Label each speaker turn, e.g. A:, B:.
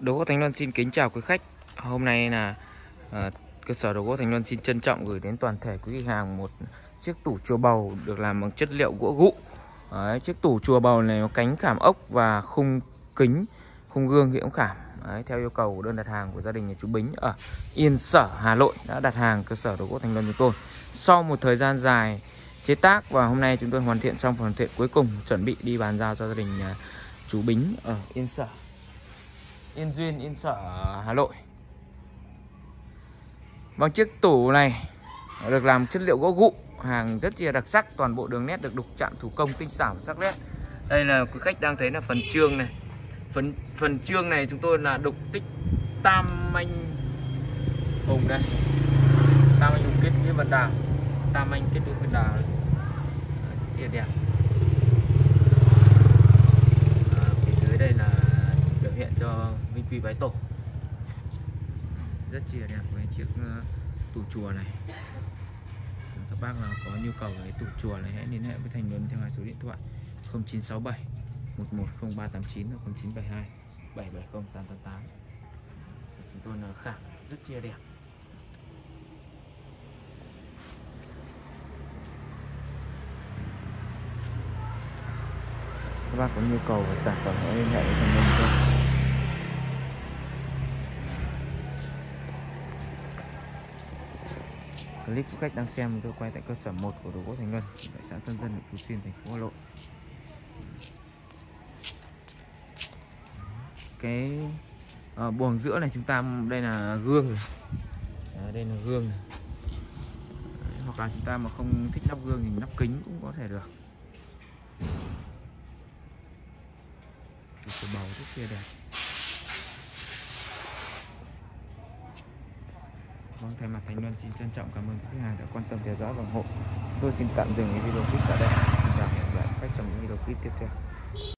A: Đồ gỗ Thành Luân xin kính chào quý khách. Hôm nay là uh, cơ sở đồ gỗ Thành Luân xin trân trọng gửi đến toàn thể quý khách hàng một chiếc tủ chùa bầu được làm bằng chất liệu gỗ gụ. Đấy, chiếc tủ chùa bầu này có cánh khảm ốc và khung kính, khung gương hiệu khảm. Đấy, theo yêu cầu của đơn đặt hàng của gia đình nhà chú Bính ở Yên Sở, Hà Nội đã đặt hàng cơ sở đồ gỗ Thành Luân chúng tôi. Sau một thời gian dài chế tác và hôm nay chúng tôi hoàn thiện xong phần thiện cuối cùng chuẩn bị đi bàn giao cho gia đình nhà chú Bính ở Yên Sở. Yên Duyên, Yên Sở, ờ, Hà Nội. Vâng chiếc tủ này được làm chất liệu gỗ gụ Hàng rất là đặc sắc Toàn bộ đường nét được đục chạm thủ công tinh xảo sắc nét. Đây là quý khách đang thấy là phần trương này. Phần phần trương này chúng tôi là đục tích tam anh hùng đây. Tam anh hùng kết với vần đào. Tam anh kết với vần đào. Rất là đẹp à, Phía dưới đây là biểu hiện cho Vinh Quy Bái Tổ. Rất chi là đẹp với chiếc ờ, tủ chùa này. Các bác nào có nhu cầu về tủ chùa này hãy liên hệ với Thành Luân theo hai số điện thoại 0967 110389 và 0972 770888 chúng tôi là khảm rất chia đẹp. Các bác có nhu cầu và sản phẩm hãy liên hệ với Thành Luân clip của khách đang xem tôi quay tại cơ sở 1 của đồ gỗ Thành Luân tại xã Tân Dân huyện Phú Xuyên thành phố Hà Nội. Cái à, buồng giữa này chúng ta đây là gương à, đây là gương này. hoặc là chúng ta mà không thích lắp gương thì lắp kính cũng có thể được. Cái bầu rất chia đẹp. Vâng, thay mặt Thành Luân xin trân trọng cảm ơn khách hàng đã quan tâm theo dõi và ủng hộ. Tôi xin tạm dừng video clip tại đây. Xin chào và hẹn gặp lại khách trong những video clip tiếp theo.